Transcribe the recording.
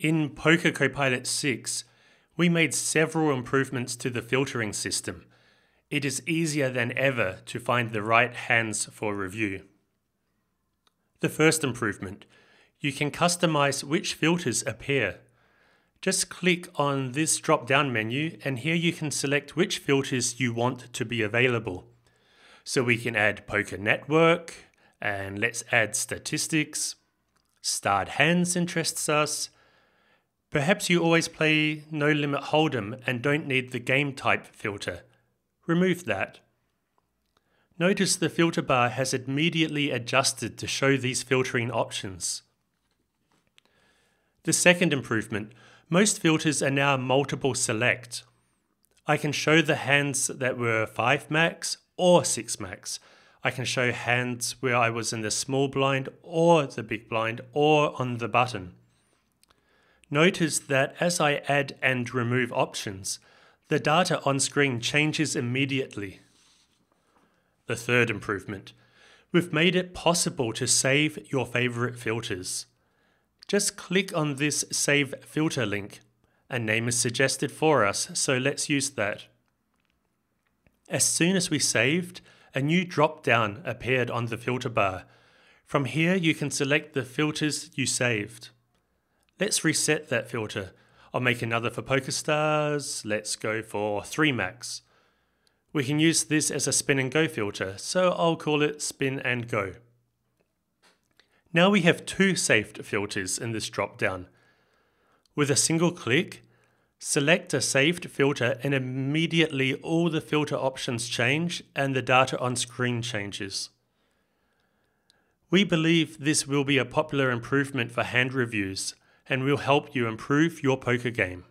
In Poker Copilot 6, we made several improvements to the filtering system. It is easier than ever to find the right hands for review. The first improvement you can customize which filters appear. Just click on this drop down menu, and here you can select which filters you want to be available. So we can add Poker Network, and let's add statistics. Start hands interests us. Perhaps you always play No Limit Hold'em and don't need the game type filter. Remove that. Notice the filter bar has immediately adjusted to show these filtering options. The second improvement, most filters are now multiple select. I can show the hands that were 5 max or 6 max. I can show hands where I was in the small blind or the big blind or on the button. Notice that as I add and remove options, the data on screen changes immediately. The third improvement, we've made it possible to save your favorite filters. Just click on this Save Filter link. A name is suggested for us, so let's use that. As soon as we saved, a new drop down appeared on the filter bar. From here, you can select the filters you saved. Let's reset that filter. I'll make another for PokerStars. Let's go for 3 max. We can use this as a spin and go filter, so I'll call it spin and go. Now we have two saved filters in this drop-down. With a single click, select a saved filter and immediately all the filter options change and the data on screen changes. We believe this will be a popular improvement for hand reviews and will help you improve your poker game.